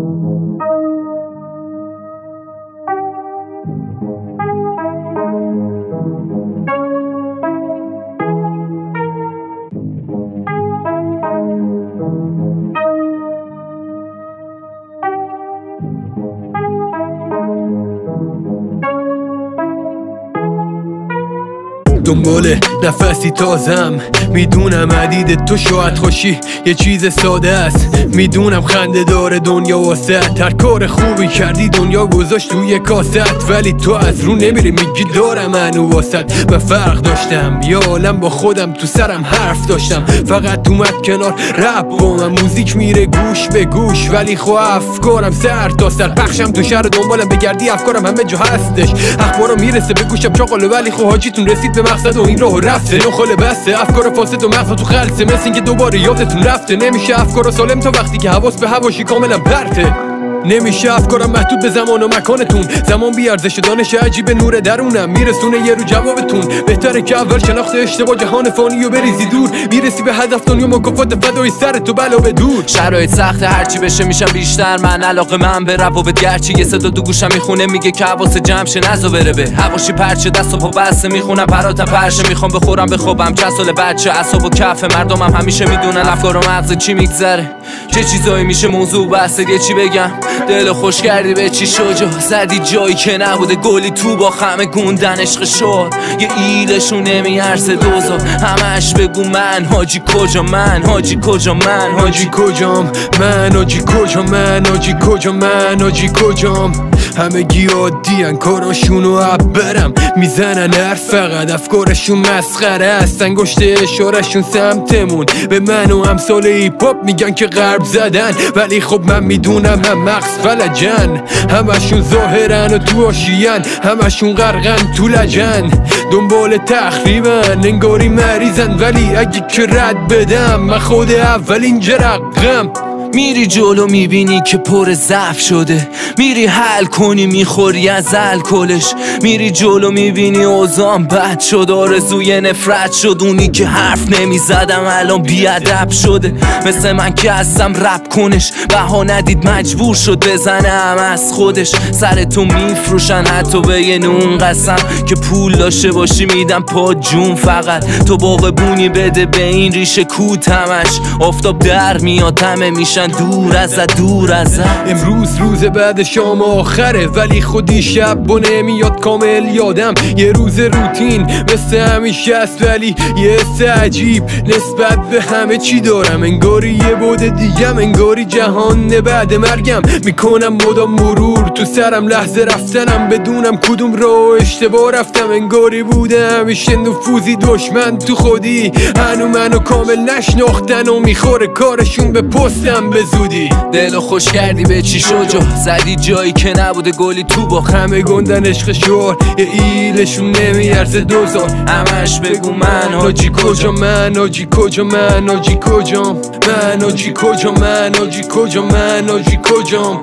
thank you. دنبال نفسی تازم. می‌دونم عدید تو شاید خوشی. یه چیز ساده است. می‌دونم خنده داره دنیا واسه هر کار خوبی کردی دنیا گذاشت توی کاست. ولی تو از رو نمیری میگی دارم منو واسط. و فرق داشتم. یا عالم با خودم تو سرم حرف داشتم. فقط اومد کنار رپ با من موزیک میره گوش به گوش. ولی خو افکارم سر تا سر. پخشم تو شهر دنبالم بگردی. افکارم همه جا هستش. اخبارم می‌رسه به گوشم چاقاله. ولی خو حاجیتون رسید به مقصد و این راه رفته. نخل بسته. افکار فاسد و مغز تو خلصه. مثل اینکه دوباره یادتون رفته. نمیشه افکار سالم تا وقتی که حواس به هواشی کاملا پرته نمیشه افکارم محدود به زمان و مکانتون. زمان بیارزش دانش عجیب نور درونم. میرسونه یه رو جوابتون. بهتره که اول شناخت اشتباه جهان فانی و بریزی دور. می‌رسی به هدف دنیا مکافات فدای سر تو بلا به دور. شرایط سخته هرچی بشه میشم بیشتر. من علاقه من به به گرچه یه صدا دو گوشم می‌خونه میگه که حواس جمع شه نزا بره به. هواشی پرچه دست و پا بسته می‌خونم پراتم پرشه. می‌خوام بخورم بخوابم. چند سال بچه اصاب و کف مردمم همیشه می‌دونن افکار و مغز چی میگذره. چه چیزایی میشه موضوع بحث یه چی بگم. دل خوش کردی به چی شجا زدی جایی که نبوده. گلی تو با خمه گوندن عشق شد. یه ایلشون نمیارزه دوزا. همش بگو من. حاجی کجا من؟ حاجی کجا من؟ حاجی کجام؟ من؟ حاجی کجا من؟ حاجی کجا من؟ حاجی کجام؟ همه گی عادی کاراشونو برم می‌زنن هر فقط. افکارشون مسخره است. انگشت اشارشون سمتمون. به من و همسال ایپاپ میگن که غرب زدن. ولی خب من می‌دونم هم مغز فلجن. همشون ظاهرن و تو آشین همشون غرقن تو لجن. دنبال تخریبن. انگاری مریضن. ولی اگه که رد بدم من خود اولین جرقم. میری جلو می‌بینی که پر ضعف شده. میری حل کنی می‌خوری از الکلش. میری جلو می‌بینی اوزان بد شد آرزوی نفرت شد. اونی که حرف نمی‌زدم الان بیادب شده. مثل من که هستم رب کنش. بها ندید مجبور شد بزنم از خودش. سر تو میفروشن حتی به یه نون قسم. که پول داشته باشی میدم پا جون فقط. تو باغ بونی بده به این ریشه کوتمش. آفتاب در میاد همه میشه. دور از دور از امروز روز بعد شام آخره ولی خودی شب و نمیاد کامل یادم. یه روز روتین مثل همیشه است ولی یه حس نسبت به همه چی دارم انگاری یه بود دیگم انگاری جهان بعد مرگم. می‌کنم مدام مرور تو سرم لحظه رفتنم بدونم کدوم رو اشتباه رفتم. انگاری بوده همیشه نفوذی دشمن تو خودی. هنو منو کامل نشناختن و می‌خوره کارشون به پستم. به زودی. دلو خوش کردی به چی شجا زدی جایی که نبوده گلی تو با همه گندن عشق شور. یه ایلشون نمیارزه دوزار. همش بگو من حاجی کجا؟ من حاجی کجا؟ من حاجی کجام؟ من حاجی کجا؟ من حاجی کجا؟ من حاجی کجام؟